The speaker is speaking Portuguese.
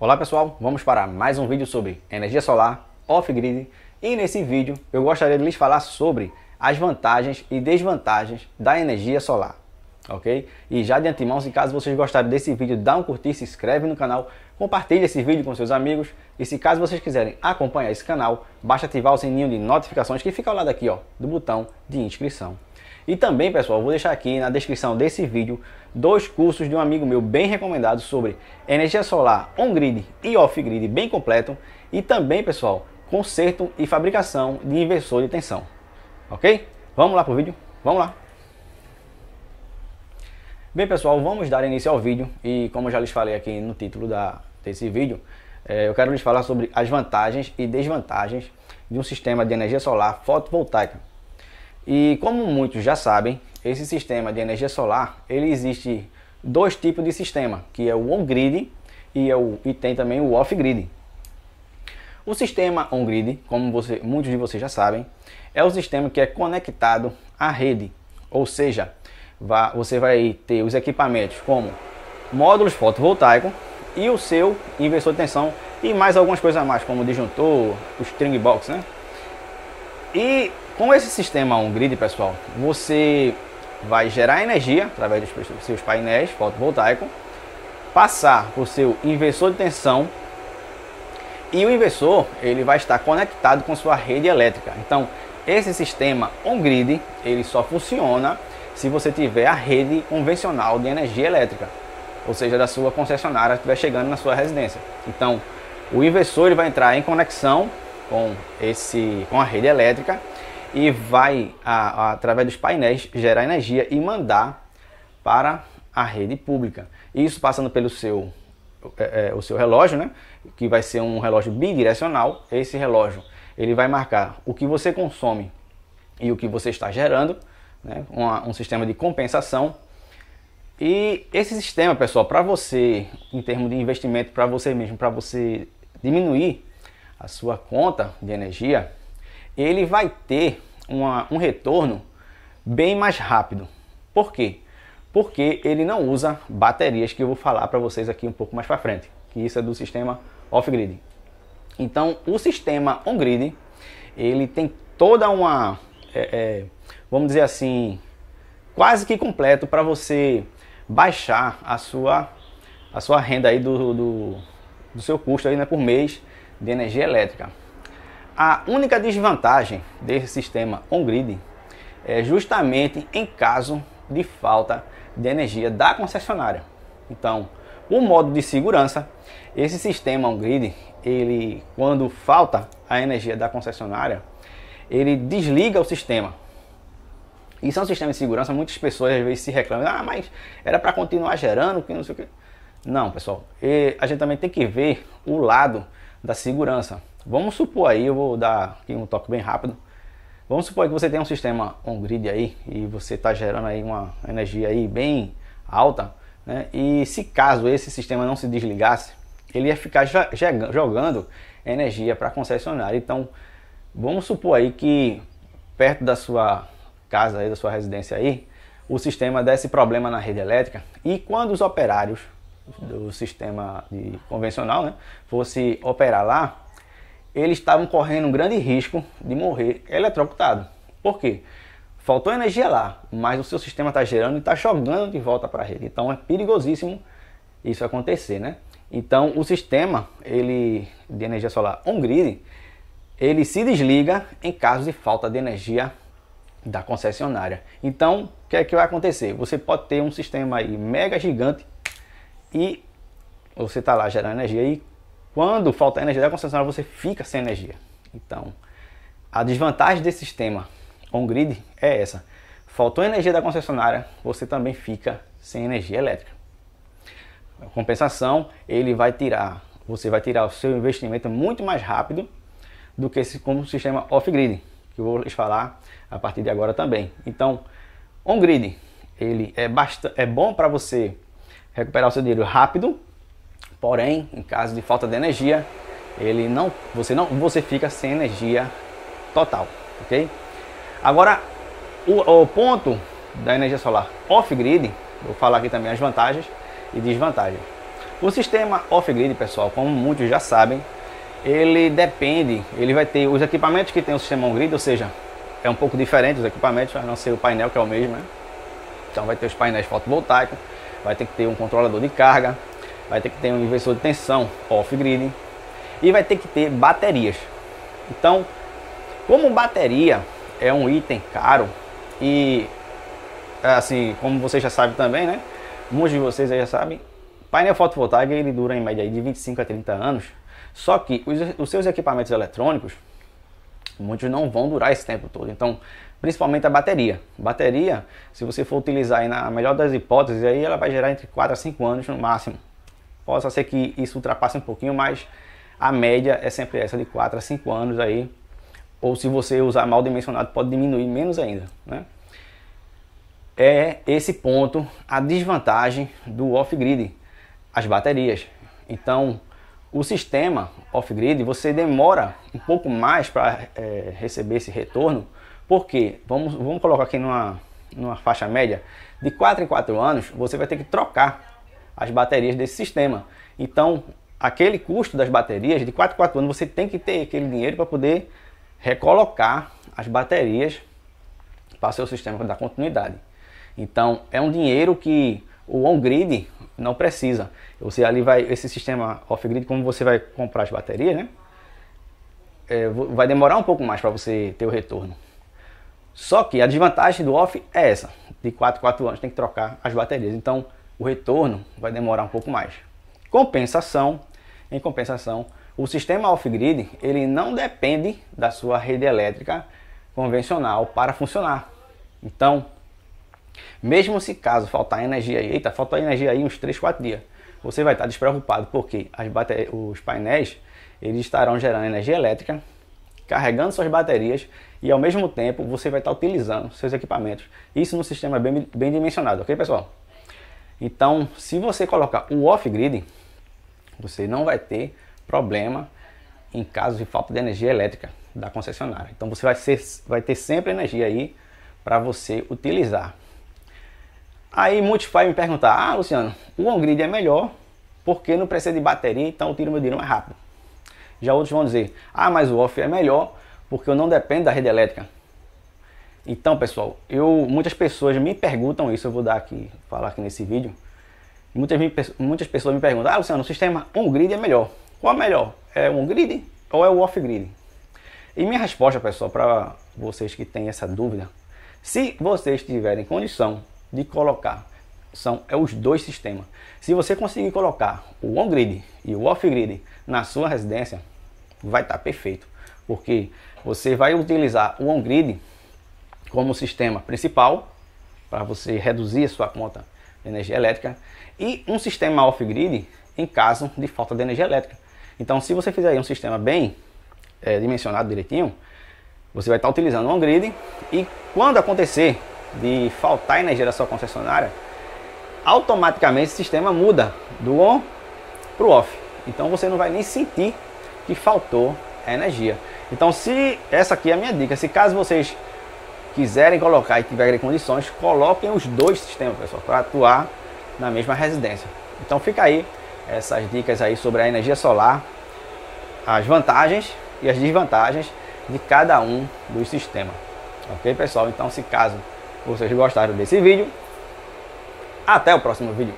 Olá pessoal, vamos para mais um vídeo sobre energia solar, off-grid e nesse vídeo eu gostaria de lhes falar sobre as vantagens e desvantagens da energia solar, ok? E já de antemão, se caso vocês gostarem desse vídeo, dá um curtir, se inscreve no canal, compartilhe esse vídeo com seus amigos e se caso vocês quiserem acompanhar esse canal, basta ativar o sininho de notificações que fica ao lado aqui ó, do botão de inscrição. E também, pessoal, vou deixar aqui na descrição desse vídeo dois cursos de um amigo meu bem recomendado sobre energia solar on-grid e off-grid bem completo e também, pessoal, conserto e fabricação de inversor de tensão. Ok? Vamos lá para o vídeo? Vamos lá! Bem, pessoal, vamos dar início ao vídeo e como já lhes falei aqui no título da, desse vídeo, é, eu quero lhes falar sobre as vantagens e desvantagens de um sistema de energia solar fotovoltaica e como muitos já sabem, esse sistema de energia solar, ele existe dois tipos de sistema, que é o on-grid e, é o, e tem também o off-grid. O sistema on-grid, como você, muitos de vocês já sabem, é o sistema que é conectado à rede, ou seja, você vai ter os equipamentos como módulos fotovoltaicos e o seu inversor de tensão e mais algumas coisas a mais, como disjuntor, o string box, né? E com esse sistema on-grid, pessoal, você vai gerar energia através dos seus painéis fotovoltaicos, passar por seu inversor de tensão e o inversor ele vai estar conectado com sua rede elétrica. Então, esse sistema on-grid ele só funciona se você tiver a rede convencional de energia elétrica, ou seja, da sua concessionária estiver chegando na sua residência. Então, o inversor ele vai entrar em conexão com esse com a rede elétrica e vai, a, a, através dos painéis, gerar energia e mandar para a rede pública. Isso passando pelo seu, é, é, o seu relógio, né? que vai ser um relógio bidirecional. Esse relógio ele vai marcar o que você consome e o que você está gerando, né? um sistema de compensação. E esse sistema, pessoal, para você, em termos de investimento para você mesmo, para você diminuir a sua conta de energia, ele vai ter uma, um retorno bem mais rápido. Por quê? Porque ele não usa baterias que eu vou falar para vocês aqui um pouco mais para frente, que isso é do sistema off-grid. Então, o sistema on-grid, ele tem toda uma, é, é, vamos dizer assim, quase que completo para você baixar a sua, a sua renda aí do, do, do seu custo aí, né, por mês de energia elétrica. A única desvantagem desse sistema on-grid é justamente em caso de falta de energia da concessionária. Então, o modo de segurança, esse sistema on-grid, ele quando falta a energia da concessionária, ele desliga o sistema. Isso é um sistema de segurança, muitas pessoas às vezes se reclamam, ah, mas era para continuar gerando, que não sei o. Não, pessoal, a gente também tem que ver o lado da segurança. Vamos supor aí, eu vou dar aqui um toque bem rápido. Vamos supor que você tem um sistema on-grid aí e você está gerando aí uma energia aí bem alta, né? E se caso esse sistema não se desligasse, ele ia ficar jogando energia para a concessionária. Então, vamos supor aí que perto da sua casa aí, da sua residência aí, o sistema desse problema na rede elétrica e quando os operários do sistema de convencional, né, fosse operar lá, eles estavam correndo um grande risco de morrer eletrocutado. Por quê? Faltou energia lá, mas o seu sistema está gerando e está jogando de volta para a rede. Então é perigosíssimo isso acontecer, né? Então o sistema ele de energia solar on-grid ele se desliga em caso de falta de energia da concessionária. Então o que é que vai acontecer? Você pode ter um sistema aí mega gigante e você está lá gerando energia e quando falta energia da concessionária, você fica sem energia. Então, a desvantagem desse sistema on-grid é essa. Faltou energia da concessionária, você também fica sem energia elétrica. A compensação, ele vai tirar, você vai tirar o seu investimento muito mais rápido do que esse, como o sistema off-grid, que eu vou lhes falar a partir de agora também. Então, on-grid, ele é, é bom para você recuperar o seu dinheiro rápido, Porém, em caso de falta de energia, ele não, você não, você fica sem energia total, ok? Agora, o, o ponto da energia solar off-grid, vou falar aqui também as vantagens e desvantagens. O sistema off-grid, pessoal, como muitos já sabem, ele depende, ele vai ter os equipamentos que tem o sistema on-grid, ou seja, é um pouco diferente os equipamentos, a não ser o painel que é o mesmo, né? Então vai ter os painéis fotovoltaicos, vai ter que ter um controlador de carga, vai ter que ter um inversor de tensão off-grid e vai ter que ter baterias. Então, como bateria é um item caro e assim, como vocês já sabem também, né? Muitos de vocês já sabem, painel fotovoltaico ele dura em média de 25 a 30 anos. Só que os, os seus equipamentos eletrônicos, muitos não vão durar esse tempo todo. Então, principalmente a bateria. Bateria, se você for utilizar na melhor das hipóteses, aí ela vai gerar entre 4 a 5 anos no máximo. Possa ser que isso ultrapasse um pouquinho, mas a média é sempre essa de 4 a 5 anos aí. Ou se você usar mal dimensionado, pode diminuir menos ainda, né? É esse ponto a desvantagem do off-grid, as baterias. Então, o sistema off-grid, você demora um pouco mais para é, receber esse retorno, porque, vamos, vamos colocar aqui numa, numa faixa média, de 4 em 4 anos, você vai ter que trocar as baterias desse sistema. Então, aquele custo das baterias, de 4 em 4 anos, você tem que ter aquele dinheiro para poder recolocar as baterias para o seu sistema dar continuidade. Então, é um dinheiro que o on-grid não precisa. Você ali vai, esse sistema off-grid, como você vai comprar as baterias, né? É, vai demorar um pouco mais para você ter o retorno. Só que a desvantagem do off é essa: de 4 4 anos tem que trocar as baterias. Então o retorno vai demorar um pouco mais. Compensação, em compensação, o sistema off-grid ele não depende da sua rede elétrica convencional para funcionar. Então, mesmo se caso faltar energia aí, eita, falta energia aí uns 3, 4 dias, você vai estar despreocupado porque as os painéis eles estarão gerando energia elétrica, carregando suas baterias e ao mesmo tempo você vai estar utilizando seus equipamentos. Isso no sistema bem, bem dimensionado, ok pessoal? Então, se você colocar o off-grid, você não vai ter problema em caso de falta de energia elétrica da concessionária. Então você vai, ser, vai ter sempre energia aí para você utilizar. Aí muitos podem me perguntar, ah Luciano, o on-grid é melhor porque não precisa de bateria, então eu tiro meu dinheiro mais rápido. Já outros vão dizer, ah, mas o off é melhor porque eu não dependo da rede elétrica. Então, pessoal, eu muitas pessoas me perguntam isso, eu vou dar aqui, falar aqui nesse vídeo. Muitas, muitas pessoas me perguntam, ah, Luciano, o sistema on-grid é melhor. Qual é melhor? É o on-grid ou é o off-grid? E minha resposta, pessoal, para vocês que têm essa dúvida, se vocês tiverem condição de colocar. São é os dois sistemas. Se você conseguir colocar o on-grid e o off-grid na sua residência, vai estar tá perfeito, porque você vai utilizar o on-grid como sistema principal para você reduzir a sua conta de energia elétrica e um sistema off-grid em caso de falta de energia elétrica. Então, se você fizer um sistema bem é, dimensionado direitinho, você vai estar utilizando o on-grid e quando acontecer de faltar energia da sua concessionária, automaticamente o sistema muda do on para o off. Então você não vai nem sentir que faltou energia. Então se essa aqui é a minha dica, se caso vocês quiserem colocar e tiverem condições, coloquem os dois sistemas, pessoal, para atuar na mesma residência. Então fica aí essas dicas aí sobre a energia solar, as vantagens e as desvantagens de cada um dos sistemas. Ok, pessoal? Então se caso vocês gostaram desse vídeo. Até o próximo vídeo.